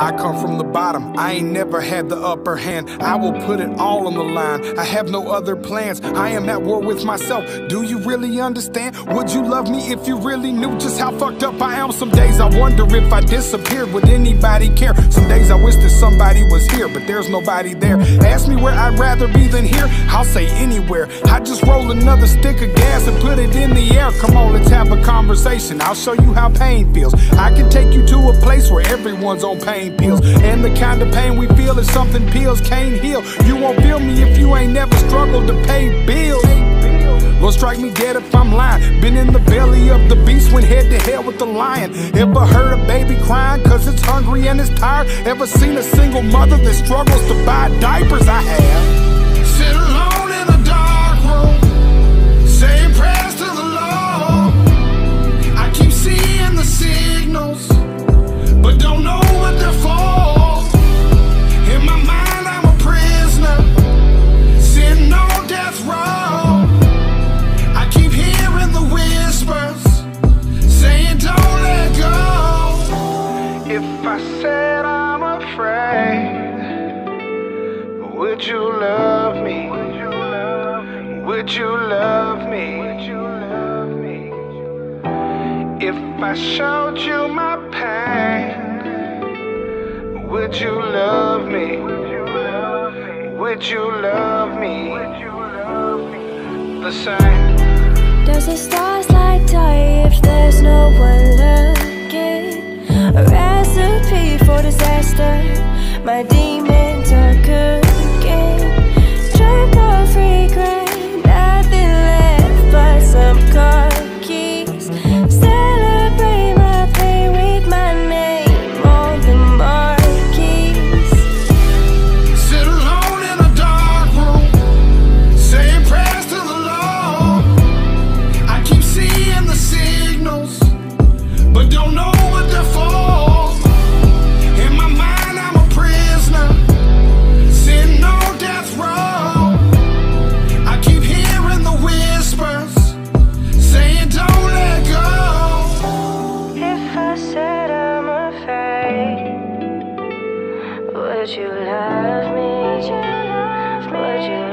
I come from the bottom, I ain't never had the upper hand. I will put it all on the line. I have no other plans. I am at war with myself. Do you really understand? Would you love me if you really knew just how fucked up I am? Some days I wonder if I disappeared, would anybody care? Some days I wish that somebody was here, but there's nobody there. Ask me where I'd rather be than here, I'll say anywhere. I just roll another stick of gas and put it in the air. Come on, conversation. I'll show you how pain feels. I can take you to a place where everyone's on pain pills. And the kind of pain we feel is something pills can't heal. You won't feel me if you ain't never struggled to pay bills. Lord, strike me dead if I'm lying. Been in the belly of the beast, went head to head with the lion. Ever heard a baby crying cause it's hungry and it's tired? Ever seen a single mother that struggles to buy diapers? I have. Would you love me? Would you love me? If I showed you my pain, would you love me? Would you love me? The same. Does the stars light die if there's no one looking? A recipe for disaster. My good. love me, love. Would you